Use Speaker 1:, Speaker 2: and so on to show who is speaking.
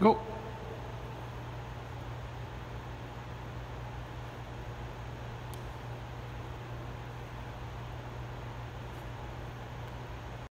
Speaker 1: Go.